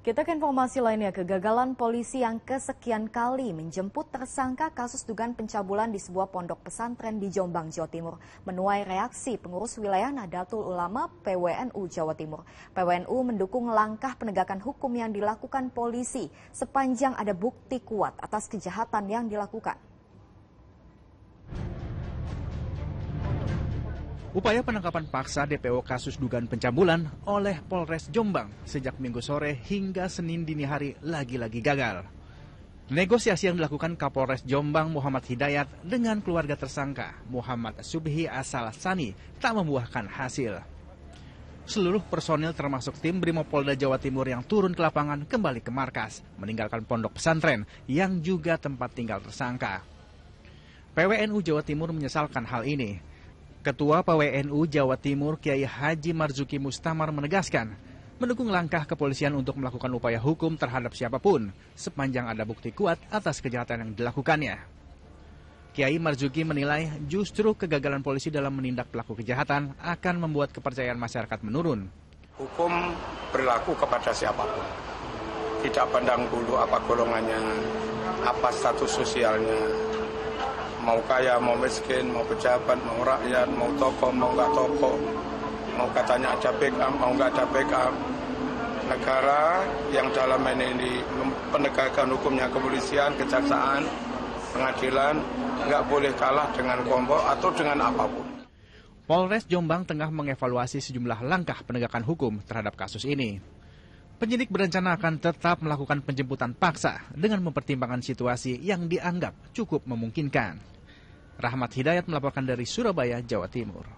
Kita ke informasi lainnya, kegagalan polisi yang kesekian kali menjemput tersangka kasus dugaan pencabulan di sebuah pondok pesantren di Jombang, Jawa Timur, menuai reaksi pengurus wilayah Nahdlatul Ulama PWNU Jawa Timur. PWNU mendukung langkah penegakan hukum yang dilakukan polisi sepanjang ada bukti kuat atas kejahatan yang dilakukan. Upaya penangkapan paksa DPO kasus dugaan pencabulan oleh Polres Jombang sejak minggu sore hingga Senin dini hari lagi-lagi gagal. Negosiasi yang dilakukan Kapolres Jombang Muhammad Hidayat dengan keluarga tersangka Muhammad Subhi Asal Sani tak membuahkan hasil. Seluruh personil termasuk tim Brimopolda Jawa Timur yang turun ke lapangan kembali ke markas, meninggalkan pondok pesantren yang juga tempat tinggal tersangka. PWNU Jawa Timur menyesalkan hal ini Ketua PWNU Jawa Timur Kiai Haji Marzuki Mustamar menegaskan, mendukung langkah kepolisian untuk melakukan upaya hukum terhadap siapa pun sepanjang ada bukti kuat atas kejahatan yang dilakukannya. Kiai Marzuki menilai justru kegagalan polisi dalam menindak pelaku kejahatan akan membuat kepercayaan masyarakat menurun. Hukum berlaku kepada siapa pun. Tidak pandang bulu apa golongannya, apa status sosialnya, mau kaya, mau miskin, mau pejabat, mau rakyat, mau tokoh, mau nggak tokoh, mau katanya ada backup, mau nggak ada backup. Negara yang dalam ini penegakan hukumnya kepolisian, kejaksaan, pengadilan nggak boleh kalah dengan kelompok atau dengan apa pun. Polres Jombang tengah mengevaluasi sejumlah langkah penegakan hukum terhadap kasus ini. Penyidik berencana akan tetap melakukan penjemputan paksa dengan mempertimbangkan situasi yang dianggap cukup memungkinkan. Rahmat Hidayat melaporkan dari Surabaya, Jawa Timur.